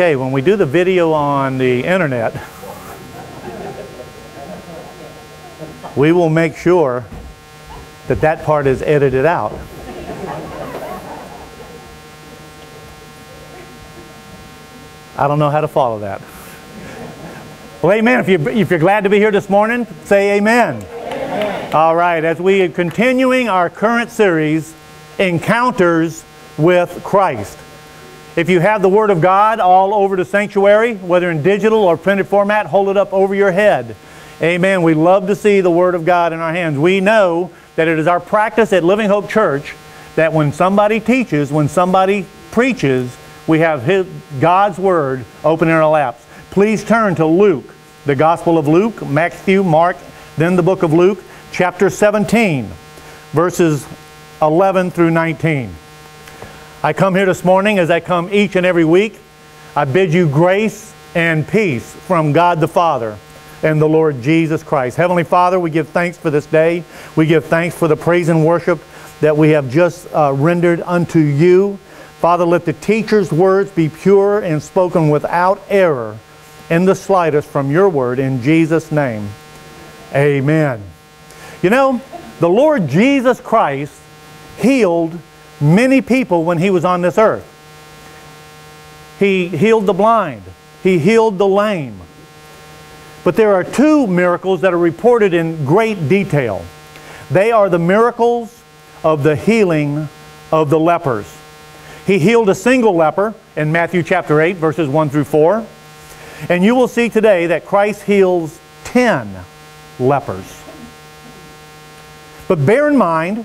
Okay, when we do the video on the internet, we will make sure that that part is edited out. I don't know how to follow that. Well, amen. If, you, if you're glad to be here this morning, say amen. amen. All right, as we are continuing our current series, Encounters with Christ. If you have the Word of God all over the sanctuary, whether in digital or printed format, hold it up over your head. Amen. We love to see the Word of God in our hands. We know that it is our practice at Living Hope Church that when somebody teaches, when somebody preaches, we have his, God's Word open in our laps. Please turn to Luke, the Gospel of Luke, Matthew, Mark, then the book of Luke, chapter 17, verses 11 through 19. I come here this morning as I come each and every week. I bid you grace and peace from God the Father and the Lord Jesus Christ. Heavenly Father, we give thanks for this day. We give thanks for the praise and worship that we have just uh, rendered unto you. Father, let the teacher's words be pure and spoken without error in the slightest from your word in Jesus' name. Amen. You know, the Lord Jesus Christ healed many people when he was on this earth. He healed the blind. He healed the lame. But there are two miracles that are reported in great detail. They are the miracles of the healing of the lepers. He healed a single leper in Matthew chapter 8, verses 1 through 4. And you will see today that Christ heals 10 lepers. But bear in mind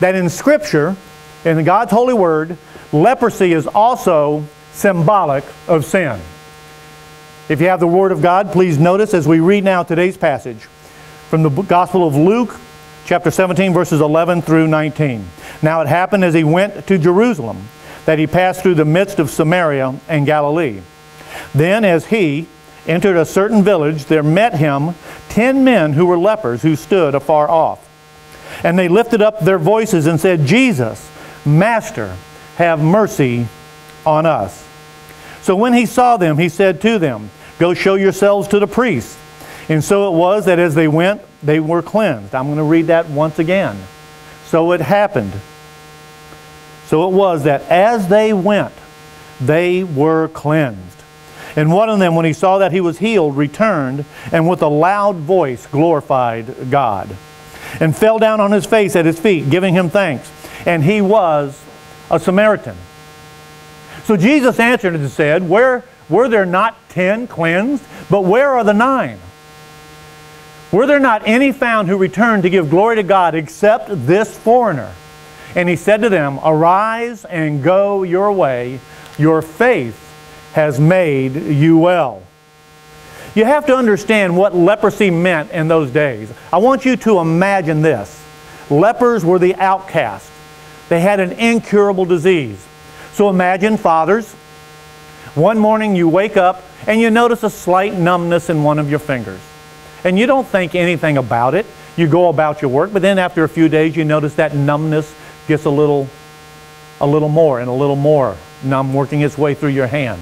that in Scripture, in God's holy word, leprosy is also symbolic of sin. If you have the Word of God, please notice as we read now today's passage from the Gospel of Luke, chapter 17, verses 11 through 19. Now it happened as he went to Jerusalem that he passed through the midst of Samaria and Galilee. Then, as he entered a certain village, there met him ten men who were lepers who stood afar off. And they lifted up their voices and said, Jesus, Master, have mercy on us. So when he saw them, he said to them, Go show yourselves to the priests. And so it was that as they went, they were cleansed. I'm going to read that once again. So it happened. So it was that as they went, they were cleansed. And one of them, when he saw that he was healed, returned and with a loud voice glorified God and fell down on his face at his feet, giving him thanks and he was a Samaritan. So Jesus answered and said, Where were there not ten cleansed? But where are the nine? Were there not any found who returned to give glory to God except this foreigner? And he said to them, Arise and go your way. Your faith has made you well. You have to understand what leprosy meant in those days. I want you to imagine this. Lepers were the outcast. They had an incurable disease. So imagine, fathers, one morning you wake up and you notice a slight numbness in one of your fingers. And you don't think anything about it. You go about your work, but then after a few days you notice that numbness gets a little, a little more and a little more numb working its way through your hand.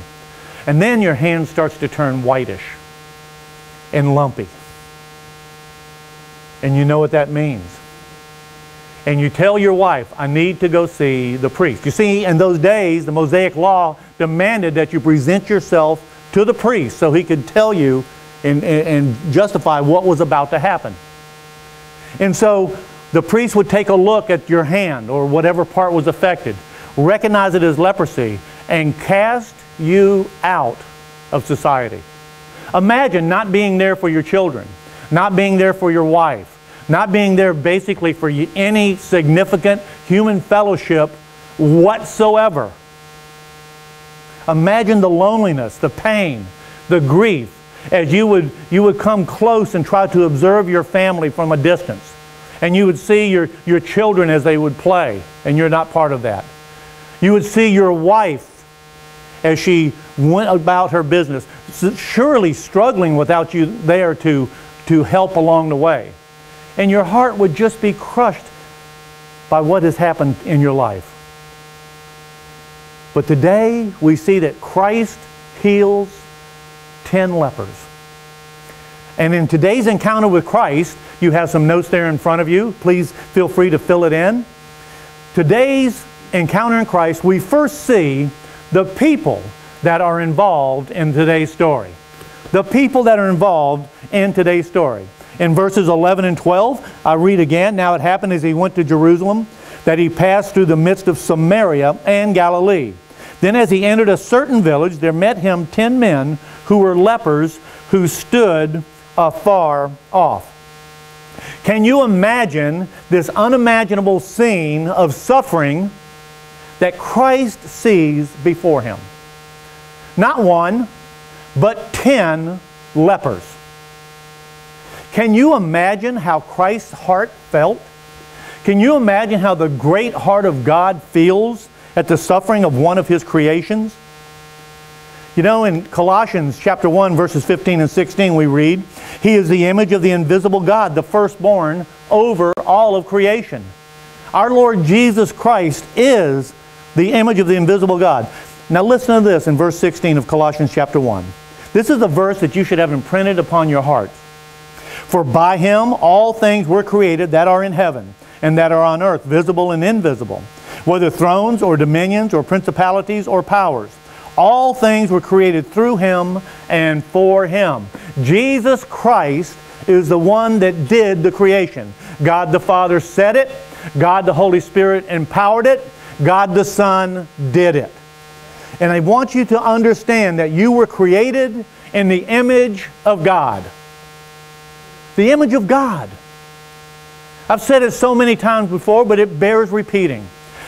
And then your hand starts to turn whitish and lumpy. And you know what that means and you tell your wife, I need to go see the priest. You see, in those days, the Mosaic law demanded that you present yourself to the priest so he could tell you and, and, justify what was about to happen. And so the priest would take a look at your hand or whatever part was affected, recognize it as leprosy, and cast you out of society. Imagine not being there for your children, not being there for your wife, not being there basically for any significant human fellowship whatsoever. Imagine the loneliness, the pain, the grief as you would, you would come close and try to observe your family from a distance. And you would see your, your children as they would play, and you're not part of that. You would see your wife as she went about her business, surely struggling without you there to, to help along the way and your heart would just be crushed by what has happened in your life. But today we see that Christ heals 10 lepers. And in today's encounter with Christ, you have some notes there in front of you. Please feel free to fill it in. Today's encounter in Christ, we first see the people that are involved in today's story. The people that are involved in today's story. In verses 11 and 12, I read again Now it happened as he went to Jerusalem that he passed through the midst of Samaria and Galilee. Then, as he entered a certain village, there met him ten men who were lepers who stood afar off. Can you imagine this unimaginable scene of suffering that Christ sees before him? Not one, but ten lepers. Can you imagine how Christ's heart felt? Can you imagine how the great heart of God feels at the suffering of one of his creations? You know, in Colossians chapter 1, verses 15 and 16, we read, He is the image of the invisible God, the firstborn over all of creation. Our Lord Jesus Christ is the image of the invisible God. Now listen to this in verse 16 of Colossians chapter 1. This is a verse that you should have imprinted upon your hearts. For by him all things were created that are in heaven and that are on earth, visible and invisible, whether thrones or dominions or principalities or powers. All things were created through him and for him. Jesus Christ is the one that did the creation. God the Father said it, God the Holy Spirit empowered it, God the Son did it. And I want you to understand that you were created in the image of God. The image of God. I've said it so many times before, but it bears repeating.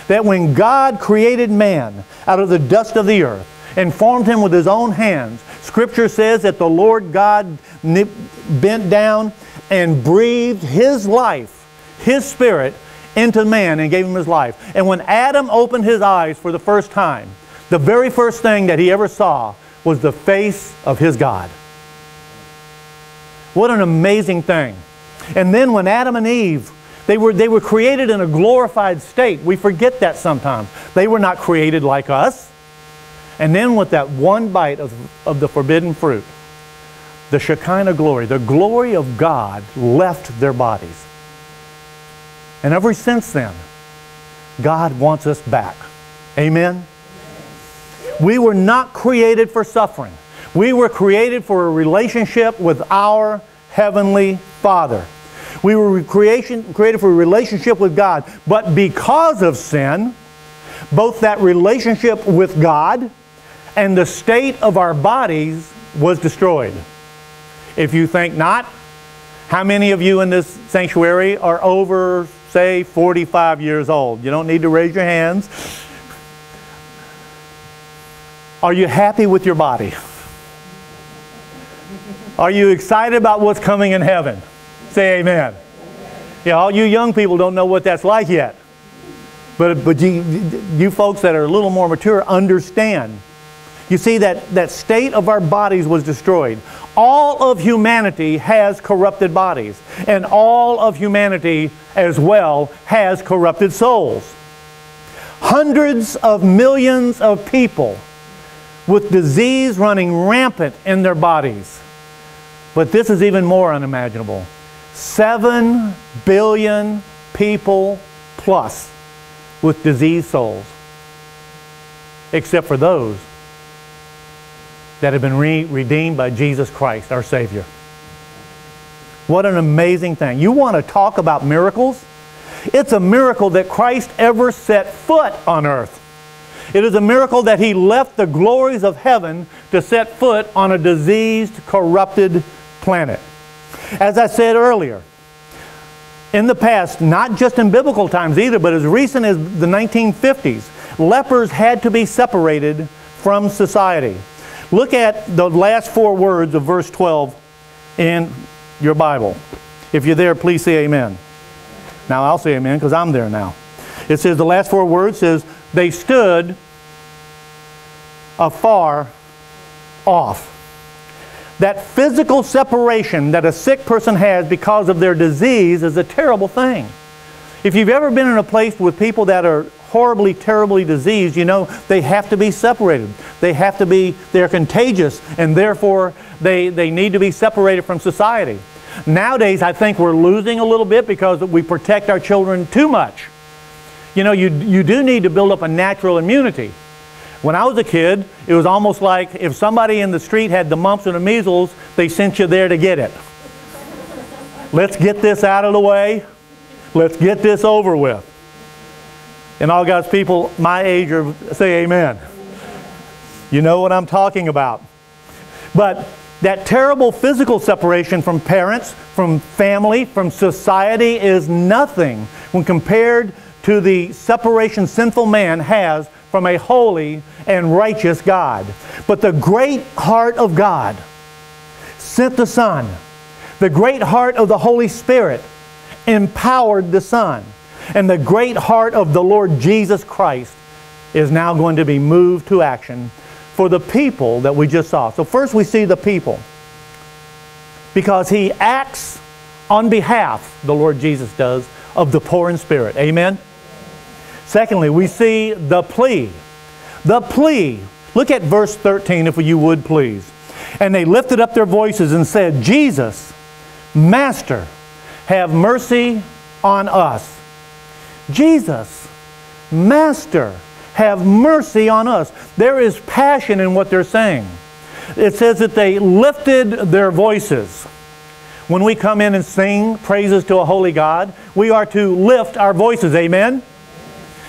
That when God created man out of the dust of the earth and formed him with his own hands, Scripture says that the Lord God bent down and breathed his life, his spirit, into man and gave him his life. And when Adam opened his eyes for the first time, the very first thing that he ever saw was the face of his God. What an amazing thing. And then when Adam and Eve, they were, they were created in a glorified state. We forget that sometimes. They were not created like us. And then with that one bite of, of the forbidden fruit, the Shekinah glory, the glory of God left their bodies. And ever since then, God wants us back. Amen? We were not created for suffering. We were created for a relationship with our Heavenly Father. We were creation, created for a relationship with God. But because of sin, both that relationship with God and the state of our bodies was destroyed. If you think not, how many of you in this sanctuary are over, say, 45 years old? You don't need to raise your hands. Are you happy with your body? Are you excited about what's coming in heaven? Say amen. Yeah, all you young people don't know what that's like yet. But, but you, you folks that are a little more mature understand. You see, that, that state of our bodies was destroyed. All of humanity has corrupted bodies, and all of humanity as well has corrupted souls. Hundreds of millions of people with disease running rampant in their bodies but this is even more unimaginable. Seven billion people plus with diseased souls, except for those that have been re redeemed by Jesus Christ, our Savior. What an amazing thing. You want to talk about miracles? It's a miracle that Christ ever set foot on earth. It is a miracle that he left the glories of heaven to set foot on a diseased, corrupted planet. As I said earlier, in the past, not just in biblical times either, but as recent as the 1950s, lepers had to be separated from society. Look at the last four words of verse 12 in your Bible. If you're there, please say amen. Now I'll say amen because I'm there now. It says the last four words says, they stood afar off. That physical separation that a sick person has because of their disease is a terrible thing. If you've ever been in a place with people that are horribly, terribly diseased, you know, they have to be separated. They have to be, they're contagious, and therefore they, they need to be separated from society. Nowadays, I think we're losing a little bit because we protect our children too much. You know, you, you do need to build up a natural immunity. When I was a kid, it was almost like if somebody in the street had the mumps and the measles, they sent you there to get it. Let's get this out of the way. Let's get this over with. And all God's people my age are say amen. You know what I'm talking about. But that terrible physical separation from parents, from family, from society is nothing when compared to the separation sinful man has from a holy and righteous God. But the great heart of God sent the Son. The great heart of the Holy Spirit empowered the Son. And the great heart of the Lord Jesus Christ is now going to be moved to action for the people that we just saw. So first we see the people. Because he acts on behalf, the Lord Jesus does, of the poor in spirit. Amen? Secondly, we see the plea. The plea. Look at verse 13, if you would please. And they lifted up their voices and said, Jesus, Master, have mercy on us. Jesus, Master, have mercy on us. There is passion in what they're saying. It says that they lifted their voices. When we come in and sing praises to a holy God, we are to lift our voices. Amen?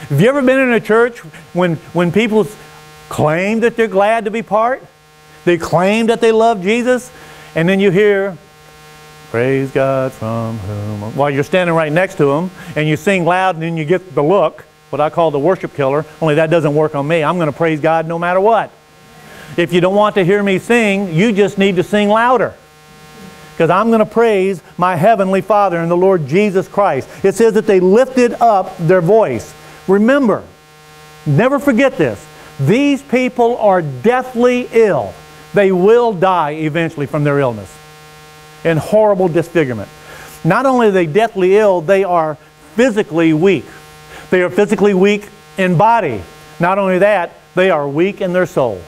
Have you ever been in a church when, when people claim that they're glad to be part? They claim that they love Jesus, and then you hear, Praise God from whom. While you're standing right next to them, and you sing loud, and then you get the look, what I call the worship killer, only that doesn't work on me. I'm going to praise God no matter what. If you don't want to hear me sing, you just need to sing louder. Because I'm going to praise my heavenly Father and the Lord Jesus Christ. It says that they lifted up their voice. Remember, never forget this. These people are deathly ill. They will die eventually from their illness and horrible disfigurement. Not only are they deathly ill, they are physically weak. They are physically weak in body. Not only that, they are weak in their soul.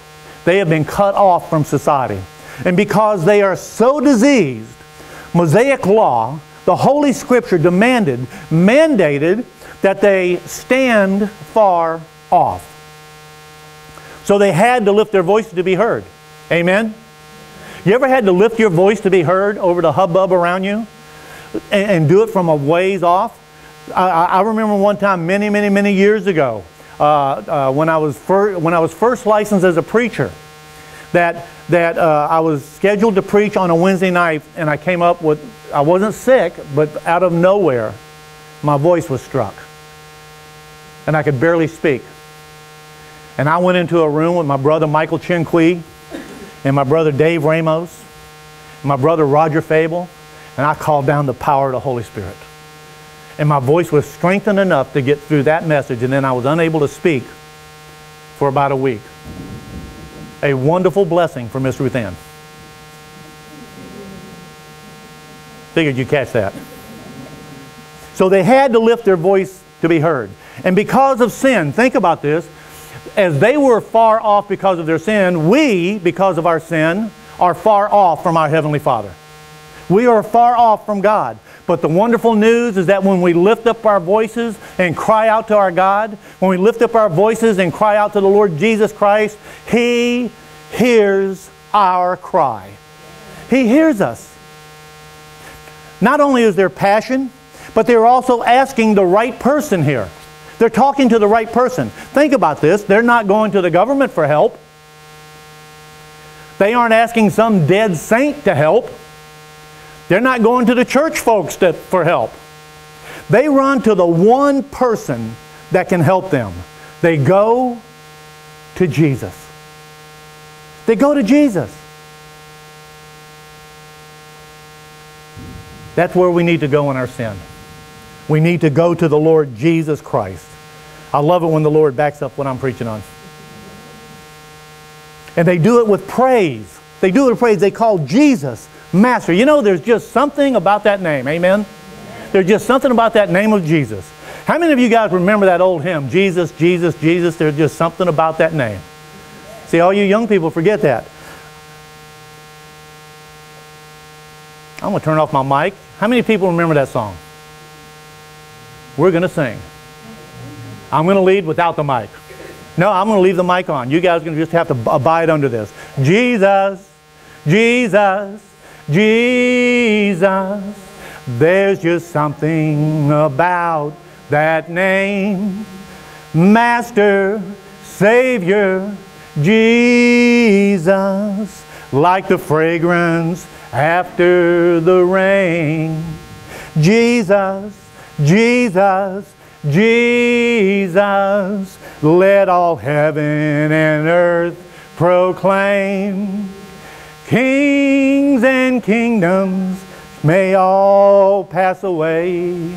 They have been cut off from society. And because they are so diseased, Mosaic law, the Holy Scripture demanded, mandated that they stand far off. So they had to lift their voices to be heard. Amen? You ever had to lift your voice to be heard over the hubbub around you and, and do it from a ways off? I, I, remember one time many, many, many years ago uh, uh, when, I was when I was first licensed as a preacher that, that uh, I was scheduled to preach on a Wednesday night and I came up with, I wasn't sick, but out of nowhere, my voice was struck. And I could barely speak. And I went into a room with my brother Michael Chinqui and my brother Dave Ramos, my brother Roger Fable, and I called down the power of the Holy Spirit. And my voice was strengthened enough to get through that message, and then I was unable to speak for about a week. A wonderful blessing for Miss Ruth Ann. Figured you'd catch that. So they had to lift their voice to be heard. And because of sin, think about this, as they were far off because of their sin, we, because of our sin, are far off from our Heavenly Father. We are far off from God. But the wonderful news is that when we lift up our voices and cry out to our God, when we lift up our voices and cry out to the Lord Jesus Christ, He hears our cry. He hears us. Not only is there passion, but they're also asking the right person here. They're talking to the right person. Think about this. They're not going to the government for help. They aren't asking some dead saint to help. They're not going to the church folks to, for help. They run to the one person that can help them. They go to Jesus. They go to Jesus. That's where we need to go in our sin. We need to go to the Lord Jesus Christ. I love it when the Lord backs up what I'm preaching on. And they do it with praise. They do it with praise. They call Jesus Master. You know, there's just something about that name. Amen? There's just something about that name of Jesus. How many of you guys remember that old hymn, Jesus, Jesus, Jesus? There's just something about that name. See, all you young people forget that. I'm going to turn off my mic. How many people remember that song? We're going to sing. I'm going to lead without the mic. No, I'm going to leave the mic on. You guys are going to just have to abide under this. Jesus, Jesus, Jesus. There's just something about that name. Master, Savior, Jesus. Like the fragrance after the rain. Jesus, Jesus, Jesus, let all heaven and earth proclaim. Kings and kingdoms may all pass away,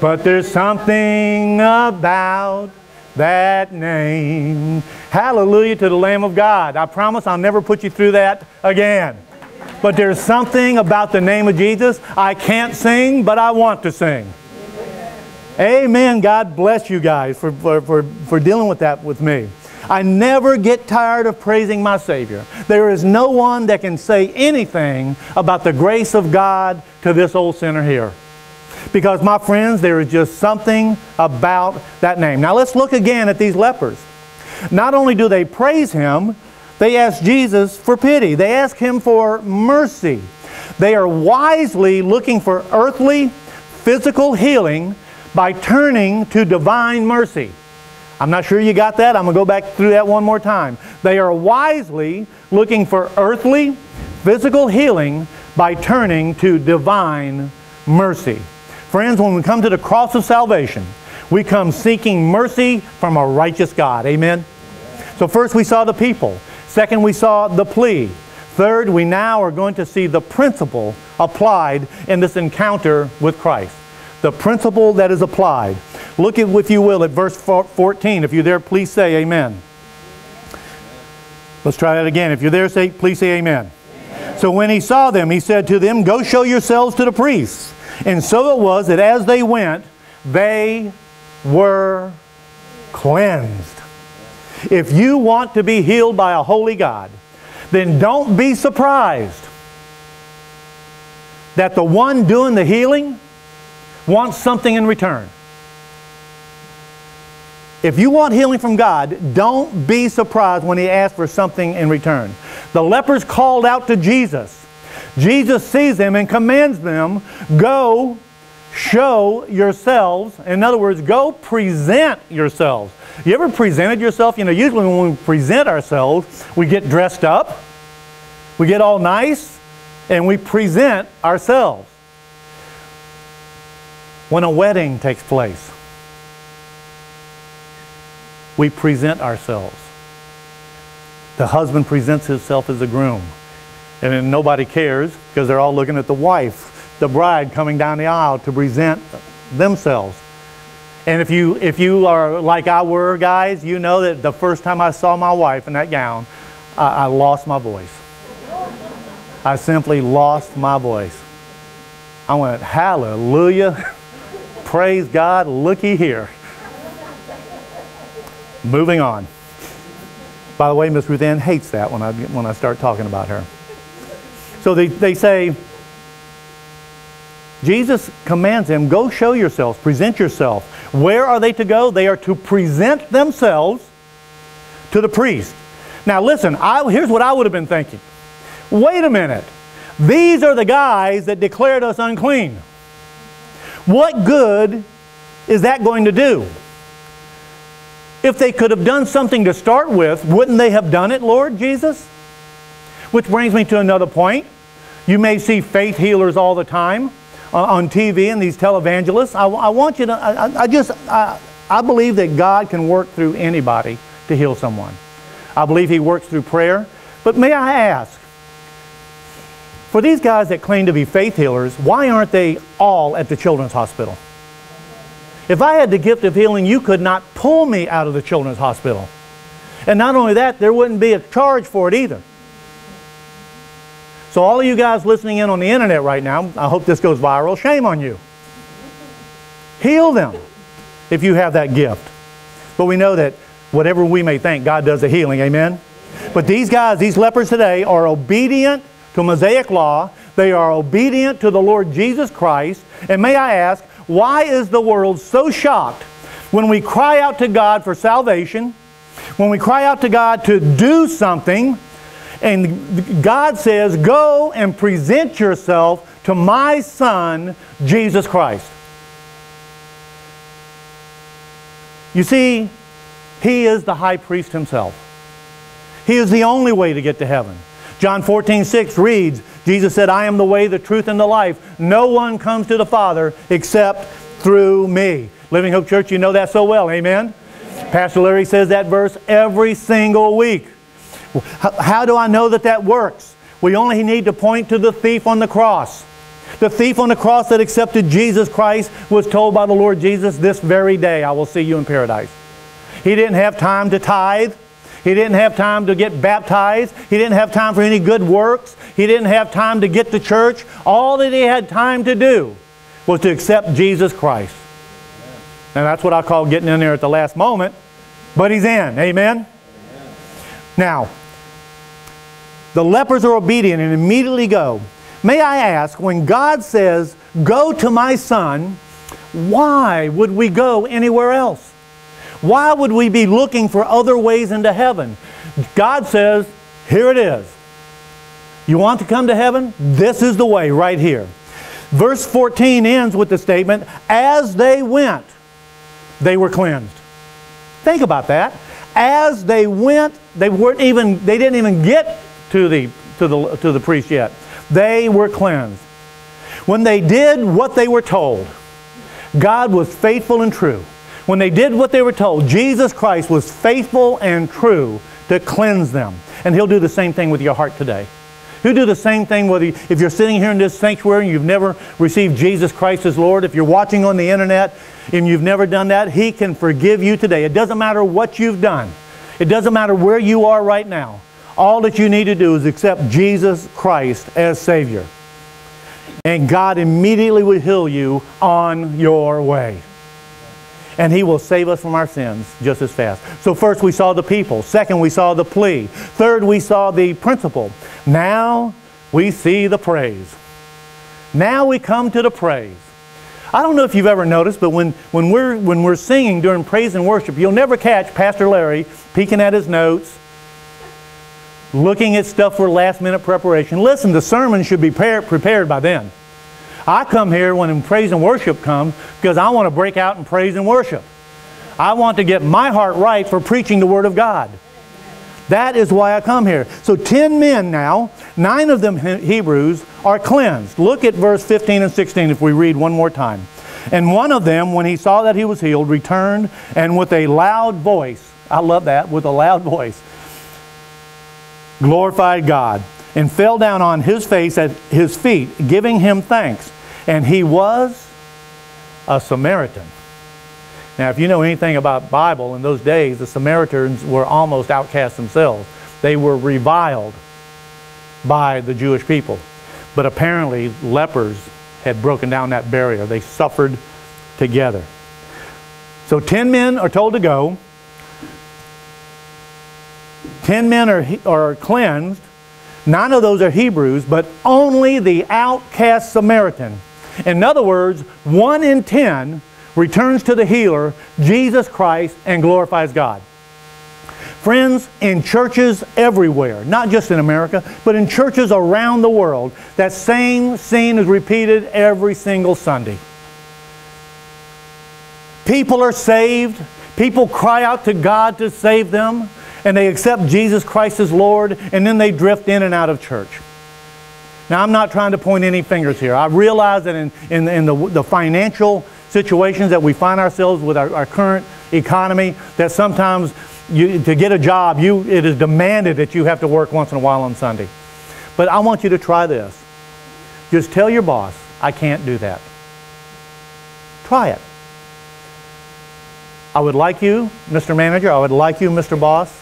but there's something about that name. Hallelujah to the Lamb of God. I promise I'll never put you through that again. But there's something about the name of Jesus. I can't sing, but I want to sing. Amen. God bless you guys for, for, for, for dealing with that with me. I never get tired of praising my Savior. There is no one that can say anything about the grace of God to this old sinner here. Because, my friends, there is just something about that name. Now, let's look again at these lepers. Not only do they praise Him, they ask Jesus for pity, they ask Him for mercy. They are wisely looking for earthly, physical healing by turning to divine mercy. I'm not sure you got that. I'm going to go back through that one more time. They are wisely looking for earthly, physical healing by turning to divine mercy. Friends, when we come to the cross of salvation, we come seeking mercy from a righteous God. Amen? So, first we saw the people. Second, we saw the plea. Third, we now are going to see the principle applied in this encounter with Christ the principle that is applied. Look at, if you will, at verse 14. If you're there, please say amen. Let's try that again. If you're there, say, please say amen. amen. So when he saw them, he said to them, Go show yourselves to the priests. And so it was that as they went, they were cleansed. If you want to be healed by a holy God, then don't be surprised that the one doing the healing wants something in return. If you want healing from God, don't be surprised when He asks for something in return. The lepers called out to Jesus. Jesus sees them and commands them, Go show yourselves. In other words, go present yourselves. You ever presented yourself? You know, usually when we present ourselves, we get dressed up, we get all nice, and we present ourselves when a wedding takes place, we present ourselves. The husband presents himself as a groom. And then nobody cares because they're all looking at the wife, the bride coming down the aisle to present themselves. And if you, if you are like I were, guys, you know that the first time I saw my wife in that gown, I, I lost my voice. I simply lost my voice. I went, Hallelujah. Praise God, looky here. Moving on. By the way, Miss Ruth Ann hates that when I, when I start talking about her. So they, they say, Jesus commands them, go show yourselves, present yourself. Where are they to go? They are to present themselves to the priest. Now listen, I, here's what I would have been thinking. Wait a minute. These are the guys that declared us unclean. What good is that going to do? If they could have done something to start with, wouldn't they have done it, Lord Jesus? Which brings me to another point. You may see faith healers all the time uh, on TV and these televangelists. I, I want you to, I, I just, I, I believe that God can work through anybody to heal someone. I believe He works through prayer. But may I ask, for these guys that claim to be faith healers, why aren't they all at the children's hospital? If I had the gift of healing, you could not pull me out of the children's hospital. And not only that, there wouldn't be a charge for it either. So, all of you guys listening in on the internet right now, I hope this goes viral. Shame on you. Heal them. if you have that gift. But we know that whatever we may think, God does the healing. Amen? But these guys, these lepers today, are obedient to Mosaic law. They are obedient to the Lord Jesus Christ. And may I ask, why is the world so shocked when we cry out to God for salvation, when we cry out to God to do something, and God says, Go and present yourself to my Son, Jesus Christ? You see, He is the high priest himself. He is the only way to get to heaven. John 14, 6 reads, Jesus said, I am the way, the truth, and the life. No one comes to the Father except through me. Living Hope Church, you know that so well. Amen? Amen. Pastor Larry says that verse every single week. How, how do I know that that works? We only need to point to the thief on the cross. The thief on the cross that accepted Jesus Christ was told by the Lord Jesus, This very day I will see you in paradise. He didn't have time to tithe. He didn't have time to get baptized. He didn't have time for any good works. He didn't have time to get to church. All that he had time to do was to accept Jesus Christ. And that's what I call getting in there at the last moment. But he's in. Amen? Amen? Now, the lepers are obedient and immediately go. May I ask, when God says, Go to my son, why would we go anywhere else? Why would we be looking for other ways into heaven? God says, here it is. You want to come to heaven? This is the way right here. Verse 14 ends with the statement, as they went, they were cleansed. Think about that. As they went, they weren't even, they didn't even get to the, to the, to the priest yet. They were cleansed. When they did what they were told, God was faithful and true when they did what they were told, Jesus Christ was faithful and true to cleanse them. And He'll do the same thing with your heart today. He'll do the same thing whether you, if you're sitting here in this sanctuary and you've never received Jesus Christ as Lord, if you're watching on the internet and you've never done that, He can forgive you today. It doesn't matter what you've done. It doesn't matter where you are right now. All that you need to do is accept Jesus Christ as Savior. And God immediately will heal you on your way and He will save us from our sins just as fast. So, first we saw the people. Second, we saw the plea. Third, we saw the principle. Now we see the praise. Now we come to the praise. I don't know if you've ever noticed, but when, when, we're, when we're singing during praise and worship, you'll never catch Pastor Larry peeking at his notes, looking at stuff for last minute preparation. Listen, the sermon should be prepared by then. I come here when praise and worship comes because I want to break out in praise and worship. I want to get my heart right for preaching the Word of God. That is why I come here. So 10 men now, nine of them Hebrews, are cleansed. Look at verse 15 and 16 if we read one more time. And one of them, when he saw that he was healed, returned and with a loud voice, I love that, with a loud voice, glorified God and fell down on his face at his feet, giving him thanks. And he was a Samaritan. Now, if you know anything about Bible, in those days, the Samaritans were almost outcasts themselves. They were reviled by the Jewish people. But apparently, lepers had broken down that barrier. They suffered together. So 10 men are told to go. 10 men are, are cleansed. Nine of those are Hebrews, but only the outcast Samaritan. In other words, one in ten returns to the healer, Jesus Christ, and glorifies God. Friends, in churches everywhere, not just in America, but in churches around the world, that same scene is repeated every single Sunday. People are saved. People cry out to God to save them and they accept Jesus Christ as Lord, and then they drift in and out of church. Now, I'm not trying to point any fingers here. I realize that in, in, in the, the financial situations that we find ourselves with our, our current economy, that sometimes you, to get a job, you, it is demanded that you have to work once in a while on Sunday. But I want you to try this. Just tell your boss, I can't do that. Try it. I would like you, Mr. Manager, I would like you, Mr. Boss,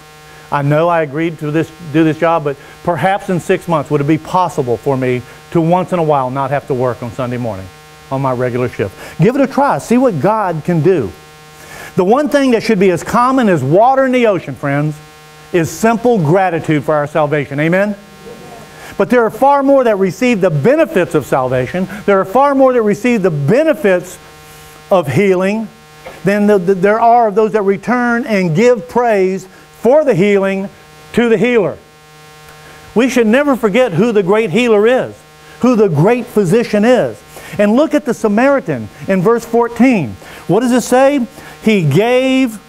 I know I agreed to this, do this job, but perhaps in six months would it be possible for me to once in a while not have to work on Sunday morning on my regular shift? Give it a try. See what God can do. The one thing that should be as common as water in the ocean, friends, is simple gratitude for our salvation. Amen? But there are far more that receive the benefits of salvation. There are far more that receive the benefits of healing than the, the, there are of those that return and give praise for the healing to the healer. We should never forget who the great healer is, who the great physician is. And look at the Samaritan in verse 14. What does it say? He gave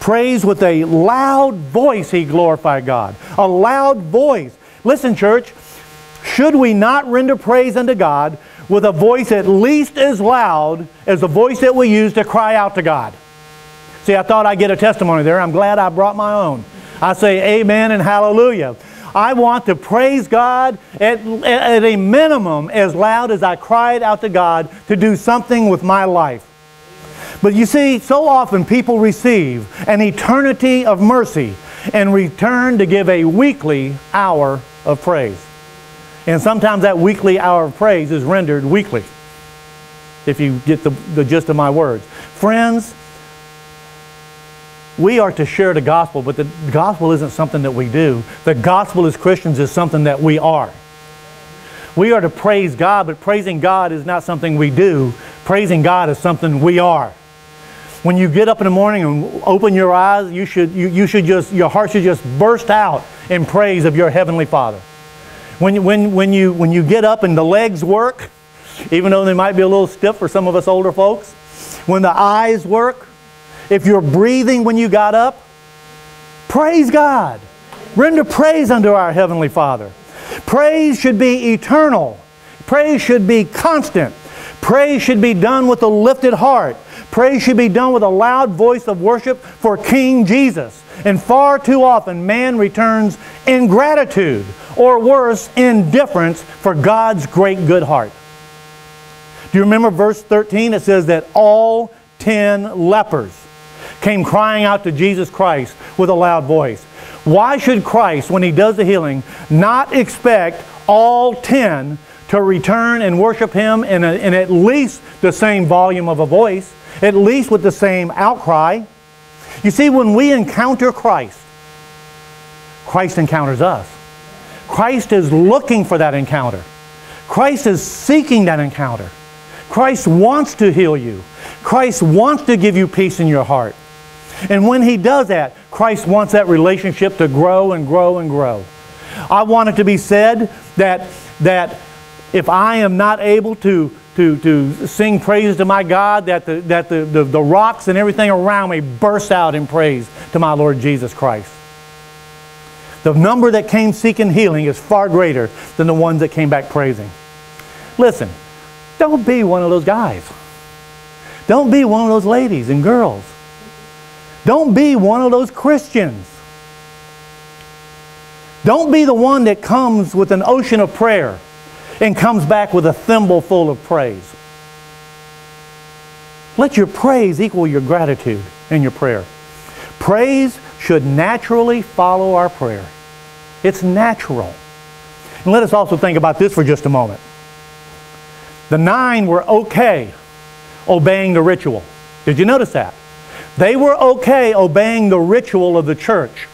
praise with a loud voice, he glorified God. A loud voice. Listen, church, should we not render praise unto God with a voice at least as loud as the voice that we use to cry out to God? See, I thought I'd get a testimony there. I'm glad I brought my own. I say amen and hallelujah. I want to praise God at, at a minimum as loud as I cried out to God to do something with my life. But you see, so often people receive an eternity of mercy and return to give a weekly hour of praise. And sometimes that weekly hour of praise is rendered weekly, if you get the, the gist of my words. Friends, we are to share the gospel, but the gospel isn't something that we do. The gospel as Christians is something that we are. We are to praise God, but praising God is not something we do. Praising God is something we are. When you get up in the morning and open your eyes, you should, you, you should just, your heart should just burst out in praise of your Heavenly Father. When, when, when, you, when you get up and the legs work, even though they might be a little stiff for some of us older folks, when the eyes work, if you're breathing when you got up, praise God. Render praise unto our Heavenly Father. Praise should be eternal. Praise should be constant. Praise should be done with a lifted heart. Praise should be done with a loud voice of worship for King Jesus. And far too often, man returns ingratitude, or worse, indifference for God's great good heart. Do you remember verse 13? It says that all ten lepers came crying out to Jesus Christ with a loud voice. Why should Christ, when he does the healing, not expect all ten to return and worship him in, a, in at least the same volume of a voice, at least with the same outcry? You see, when we encounter Christ, Christ encounters us. Christ is looking for that encounter. Christ is seeking that encounter. Christ wants to heal you. Christ wants to give you peace in your heart. And when He does that, Christ wants that relationship to grow and grow and grow. I want it to be said that, that if I am not able to, to, to sing praise to my God, that, the, that the, the, the rocks and everything around me burst out in praise to my Lord Jesus Christ. The number that came seeking healing is far greater than the ones that came back praising. Listen, don't be one of those guys. Don't be one of those ladies and girls don't be one of those Christians. Don't be the one that comes with an ocean of prayer and comes back with a thimble full of praise. Let your praise equal your gratitude in your prayer. Praise should naturally follow our prayer. It's natural. And let us also think about this for just a moment. The nine were okay obeying the ritual. Did you notice that? They were okay obeying the ritual of the church.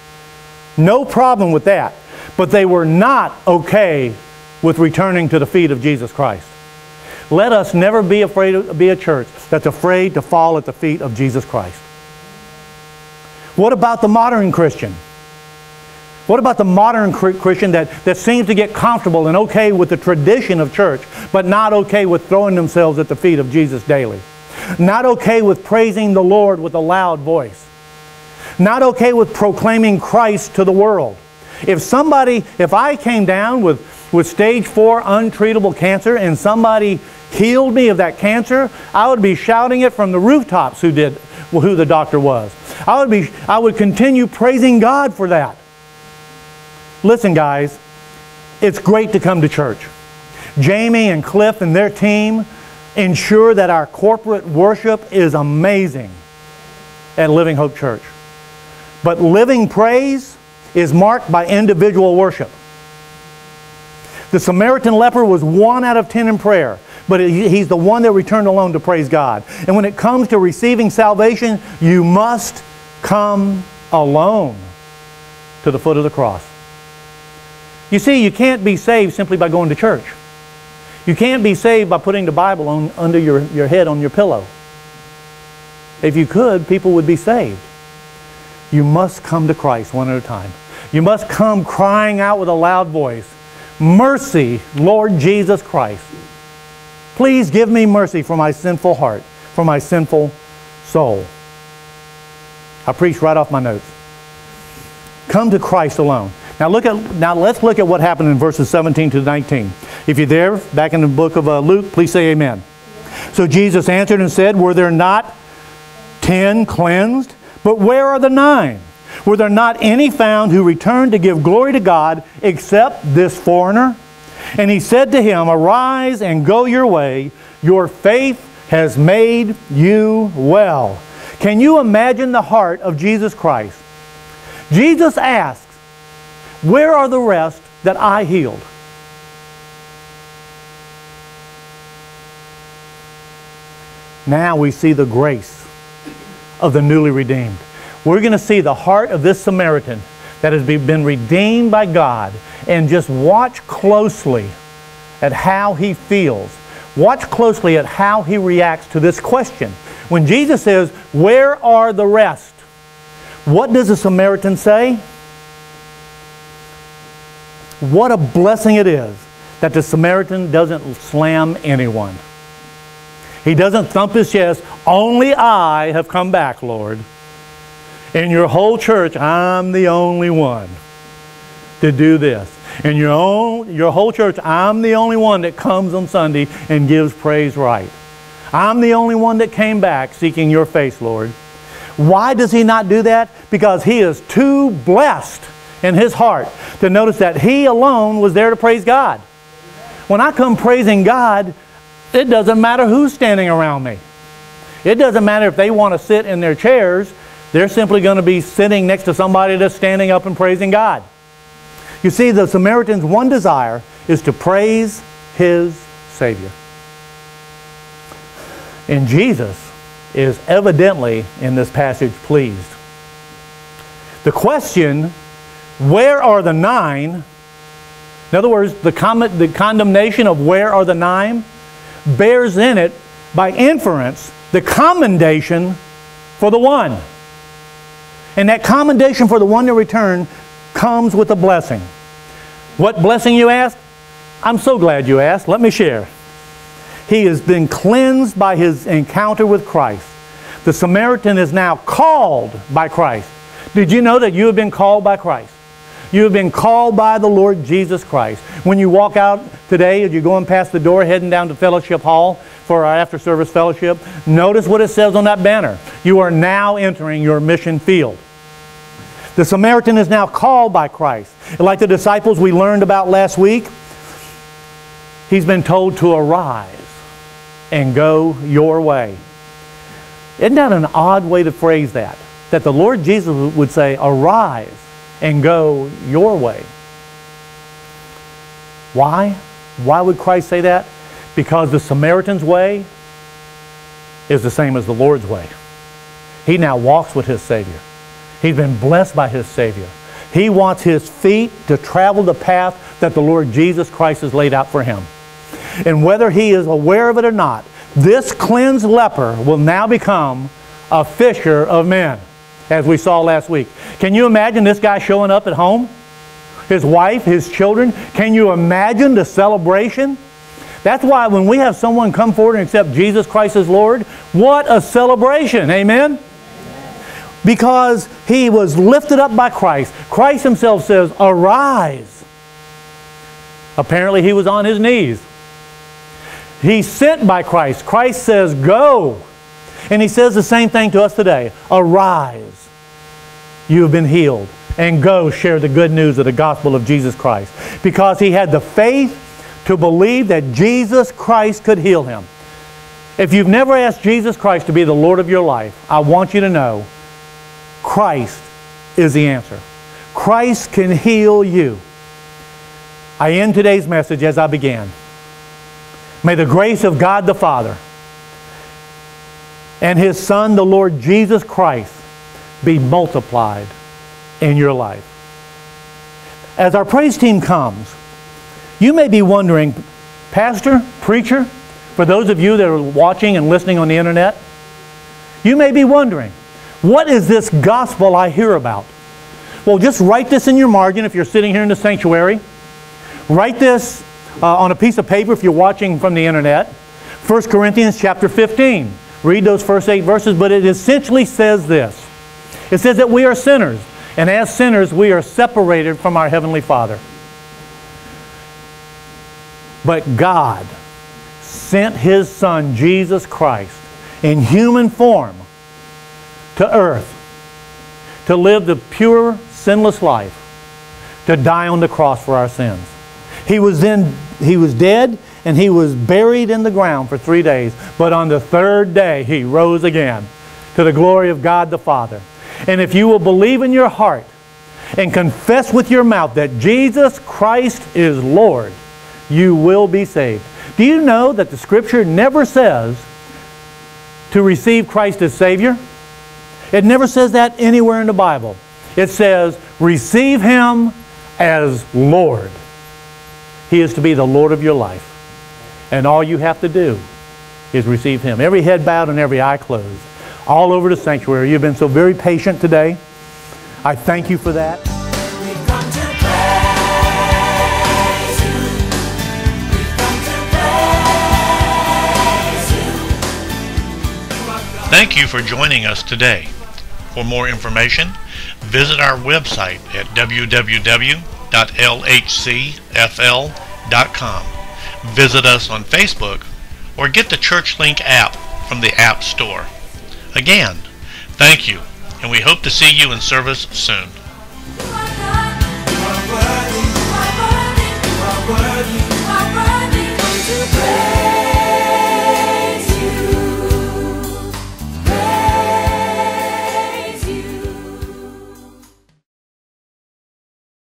No problem with that. But they were not okay with returning to the feet of Jesus Christ. Let us never be afraid to be a church that's afraid to fall at the feet of Jesus Christ. What about the modern Christian? What about the modern Christian that, that seems to get comfortable and okay with the tradition of church, but not okay with throwing themselves at the feet of Jesus daily? Not okay with praising the Lord with a loud voice. Not okay with proclaiming Christ to the world. If somebody, if I came down with, with stage four untreatable cancer and somebody healed me of that cancer, I would be shouting it from the rooftops who did who the doctor was. I would be I would continue praising God for that. Listen guys, it's great to come to church. Jamie and Cliff and their team ensure that our corporate worship is amazing at Living Hope Church. But living praise is marked by individual worship. The Samaritan leper was one out of ten in prayer, but he's the one that returned alone to praise God. And when it comes to receiving salvation, you must come alone to the foot of the cross. You see, you can't be saved simply by going to church. You can't be saved by putting the Bible on, under your, your head on your pillow. If you could, people would be saved. You must come to Christ one at a time. You must come crying out with a loud voice, Mercy, Lord Jesus Christ. Please give me mercy for my sinful heart, for my sinful soul. I preached right off my notes. Come to Christ alone. Now look at now let's look at what happened in verses 17 to 19. If you're there, back in the book of uh, Luke, please say amen. So Jesus answered and said, Were there not ten cleansed? But where are the nine? Were there not any found who returned to give glory to God except this foreigner? And he said to him, Arise and go your way. Your faith has made you well. Can you imagine the heart of Jesus Christ? Jesus asks, Where are the rest that I healed? Now we see the grace of the newly redeemed. We're going to see the heart of this Samaritan that has been redeemed by God and just watch closely at how he feels. Watch closely at how he reacts to this question. When Jesus says, Where are the rest? What does the Samaritan say? What a blessing it is that the Samaritan doesn't slam anyone. He doesn't thump his chest, only I have come back, Lord. In your whole church, I'm the only one to do this. In your, own, your whole church, I'm the only one that comes on Sunday and gives praise right. I'm the only one that came back seeking your face, Lord. Why does he not do that? Because he is too blessed in his heart to notice that he alone was there to praise God. When I come praising God, it doesn't matter who's standing around me. It doesn't matter if they want to sit in their chairs. They're simply going to be sitting next to somebody that's standing up and praising God. You see, the Samaritan's one desire is to praise his Savior. And Jesus is evidently in this passage pleased. The question, where are the nine? In other words, the, the condemnation of where are the nine bears in it, by inference, the commendation for the one. And that commendation for the one to return comes with a blessing. What blessing, you ask? I'm so glad you asked. Let me share. He has been cleansed by his encounter with Christ. The Samaritan is now called by Christ. Did you know that you have been called by Christ? You have been called by the Lord Jesus Christ. When you walk out today, as you're going past the door heading down to Fellowship Hall for our after service fellowship, notice what it says on that banner. You are now entering your mission field. The Samaritan is now called by Christ. like the disciples we learned about last week, he's been told to arise and go your way. Isn't that an odd way to phrase that? That the Lord Jesus would say, Arise and go your way. Why? Why would Christ say that? Because the Samaritan's way is the same as the Lord's way. He now walks with his Savior. He's been blessed by his Savior. He wants his feet to travel the path that the Lord Jesus Christ has laid out for him. And whether he is aware of it or not, this cleansed leper will now become a fisher of men as we saw last week. Can you imagine this guy showing up at home? His wife, his children. Can you imagine the celebration? That's why when we have someone come forward and accept Jesus Christ as Lord, what a celebration. Amen? Because he was lifted up by Christ. Christ himself says, Arise. Apparently, he was on his knees. He's sent by Christ. Christ says, Go. And he says the same thing to us today Arise, you have been healed, and go share the good news of the gospel of Jesus Christ. Because he had the faith to believe that Jesus Christ could heal him. If you've never asked Jesus Christ to be the Lord of your life, I want you to know Christ is the answer. Christ can heal you. I end today's message as I began. May the grace of God the Father and His Son, the Lord Jesus Christ, be multiplied in your life. As our praise team comes, you may be wondering, Pastor, preacher, for those of you that are watching and listening on the internet, you may be wondering, what is this gospel I hear about? Well, just write this in your margin if you're sitting here in the sanctuary. Write this uh, on a piece of paper if you're watching from the internet. 1 Corinthians chapter 15. Read those first eight verses, but it essentially says this. It says that we are sinners, and as sinners, we are separated from our Heavenly Father. But God sent His Son, Jesus Christ, in human form to earth to live the pure, sinless life, to die on the cross for our sins. He was then he was dead and he was buried in the ground for three days. But on the third day he rose again to the glory of God the Father. And if you will believe in your heart and confess with your mouth that Jesus Christ is Lord, you will be saved. Do you know that the Scripture never says to receive Christ as Savior? It never says that anywhere in the Bible. It says, receive Him as Lord. He is to be the Lord of your life. And all you have to do is receive Him. Every head bowed and every eye closed. All over the sanctuary. You've been so very patient today. I thank you for that. Thank you for joining us today. For more information, visit our website at www.lhcfl.com. Visit us on Facebook or get the ChurchLink app from the App Store. Again, thank you, and we hope to see you in service soon.